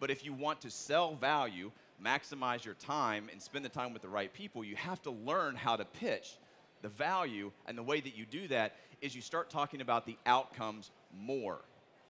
But if you want to sell value, maximize your time, and spend the time with the right people, you have to learn how to pitch the value. And the way that you do that is you start talking about the outcomes more.